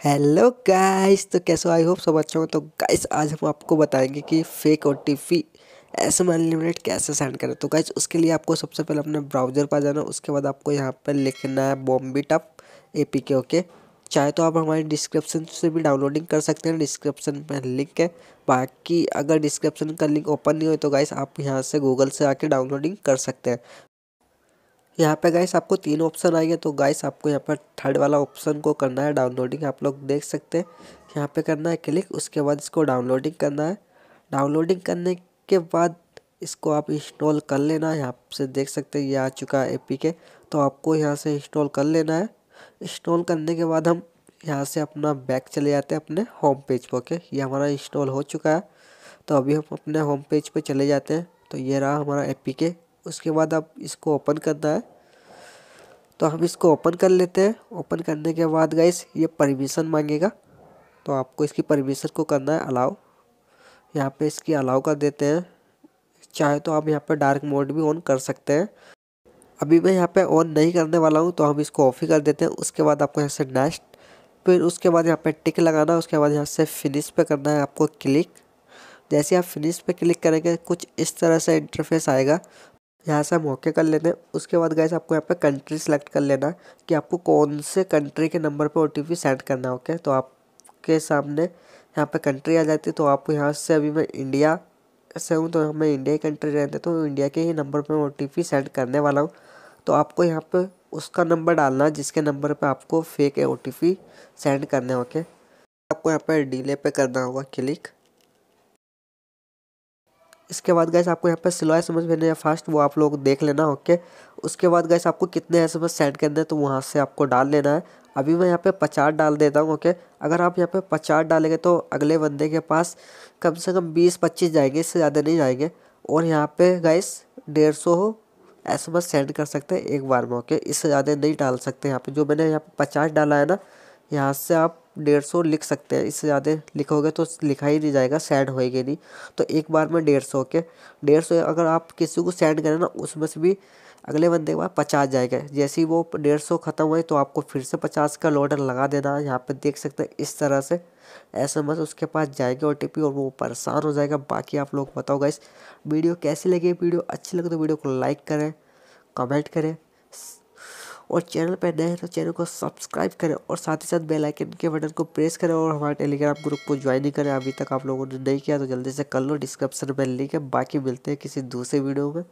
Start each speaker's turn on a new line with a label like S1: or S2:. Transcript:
S1: Hello guys तो कैसे I hope सब अच्छा हो। तो गाइस, आज हम आपको बताएँगे कि fake O T P S M unlimited कैसे सेंड करें? तो गाइस, उसके लिए आपको सबसे पहले अपने ब्राउज़र पर जाना उसके बाद आपको यहाँ पर लिखना है बॉम्बी टप ए पी के ओके चाहे तो आप हमारी डिस्क्रिप्शन से भी डाउनलोडिंग कर सकते हैं। डिस्क्रिप्शन में लिंक है। बाकी अगर डिस्क्रिप्शन का लिंक ओपन नहीं हो तो गाइस, आप यहाँ से गूगल से आके डाउनलोडिंग कर सकते हैं। यहाँ पे गाइस आपको तीन ऑप्शन आएँगे तो गाइस आपको यहाँ पर थर्ड वाला ऑप्शन को करना है डाउनलोडिंग आप लोग देख सकते हैं। यहाँ पे करना है क्लिक उसके बाद इसको डाउनलोडिंग करना है। डाउनलोडिंग करने के बाद इसको आप इंस्टॉल कर लेना है यहाँ से देख सकते हैं, ये आ चुका है ए के तो आपको यहाँ से इंस्टॉल कर लेना है। इंस्टॉल करने के बाद हम यहाँ से अपना बैक चले जाते हैं, अपने होम पेज पर ओके ये हमारा इंस्टॉल हो चुका है। तो अभी हम अपने होम पेज पे चले जाते हैं तो ये रहा हमारा ए के उसके बाद आप इसको ओपन करना है। तो हम इसको ओपन कर लेते हैं। ओपन करने के बाद गाइस ये परमिशन मांगेगा। तो आपको इसकी परमिशन को करना है अलाउ यहाँ पे इसकी अलाउ कर देते हैं। चाहे तो आप यहाँ पर डार्क मोड भी ऑन कर सकते हैं। अभी मैं यहाँ पे ऑन नहीं करने वाला हूँ तो हम इसको ऑफ़ ही कर देते हैं। उसके बाद आपको यहाँ से नेक्स्ट फिर उसके बाद यहाँ पे टिक लगाना, उसके बाद यहाँ से फिनिश पे करना है आपको क्लिक जैसे आप फिनिश पे क्लिक करेंगे, कुछ इस तरह से इंटरफेस आएगा। यहाँ से हम ओके कर लेते हैं। उसके बाद गैस आपको यहाँ पे कंट्री सेलेक्ट कर लेना कि आपको कौन से कंट्री के नंबर पे ओ सेंड करना है ओके तो आपके सामने यहाँ पे कंट्री आ जाती है तो आपको यहाँ से अभी मैं इंडिया से हूँ तो मैं इंडिया की कंट्री रहते तो इंडिया के ही नंबर पर ओटीपी सेंड करने वाला हूँ। तो आपको यहाँ पर उसका नंबर डालना है, जिसके नंबर पर आपको फेक ओटीपी सेंड करना है ओके आपको यहाँ पर डीले पे करना होगा क्लिक इसके बाद गैस आपको यहाँ पे स्लो एस एम भेजना या फास्ट वो आप लोग देख लेना ओके उसके बाद गैस आपको कितने एस एम एस सेंड करने हैं तो वहाँ से आपको डाल लेना है। अभी मैं यहाँ पे पचास डाल देता हूँ ओके अगर आप यहाँ पे पचास डालेंगे तो अगले बंदे के पास कम से कम बीस पच्चीस जाएँगे, इससे ज़्यादा नहीं जाएँगे। और यहाँ पे गैस डेढ़ सौ एस एम एस सेंड कर सकते हैं एक बार में ओके इससे ज़्यादा नहीं डाल सकते यहाँ पे। जो मैंने यहाँ पे पचास डाला है ना, यहाँ से आप डेढ़ सौ लिख सकते हैं। इससे ज़्यादा लिखोगे तो लिखा ही नहीं जाएगा सेंड होएगी नहीं। तो एक बार में डेढ़ सौ के डेढ़ सौ अगर आप किसी को सेंड करें ना, उसमें से भी अगले बंदे के बाद पचास जाएगा। जैसे ही वो डेढ़ सौ ख़त्म हुए तो आपको फिर से पचास का लोडर लगा देना। यहाँ पर देख सकते हैं इस तरह से। एस एम एस उसके पास जाएगी ओ और वो परेशान हो जाएगा। बाकी आप लोग बताओ इस वीडियो कैसी लगी? वीडियो अच्छी लगे तो वीडियो को लाइक करें कमेंट करें। और चैनल पर नए हैं तो चैनल को सब्सक्राइब करें और साथ ही साथ बेल आइकन के बटन को प्रेस करें और हमारे टेलीग्राम ग्रुप को ज्वाइन नहीं करें। अभी तक आप लोगों ने नहीं किया तो जल्दी से कर लो, डिस्क्रिप्शन में लिंक है। बाकी मिलते हैं किसी दूसरे वीडियो में।